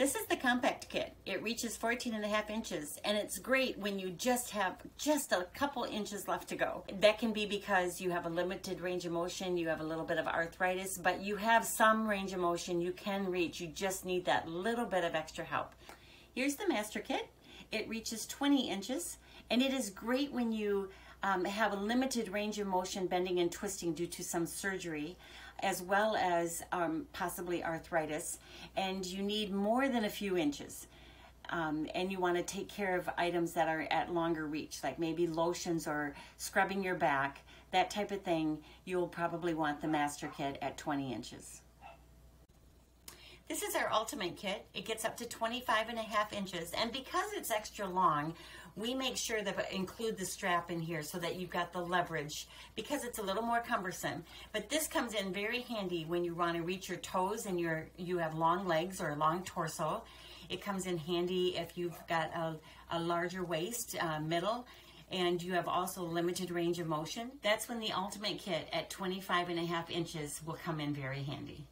This is the compact kit. It reaches 14 and a half inches and it's great when you just have just a couple inches left to go. That can be because you have a limited range of motion, you have a little bit of arthritis, but you have some range of motion you can reach. You just need that little bit of extra help. Here's the master kit. It reaches 20 inches and it is great when you um, have a limited range of motion bending and twisting due to some surgery as well as um, possibly arthritis, and you need more than a few inches. Um, and you want to take care of items that are at longer reach, like maybe lotions or scrubbing your back, that type of thing, you'll probably want the master kit at 20 inches. This is our ultimate kit. It gets up to 25 and a half inches, and because it's extra long, we make sure that include the strap in here so that you've got the leverage because it's a little more cumbersome. But this comes in very handy when you want to reach your toes and you're, you have long legs or a long torso. It comes in handy if you've got a, a larger waist, uh, middle, and you have also limited range of motion. That's when the Ultimate Kit at 25 and a half inches will come in very handy.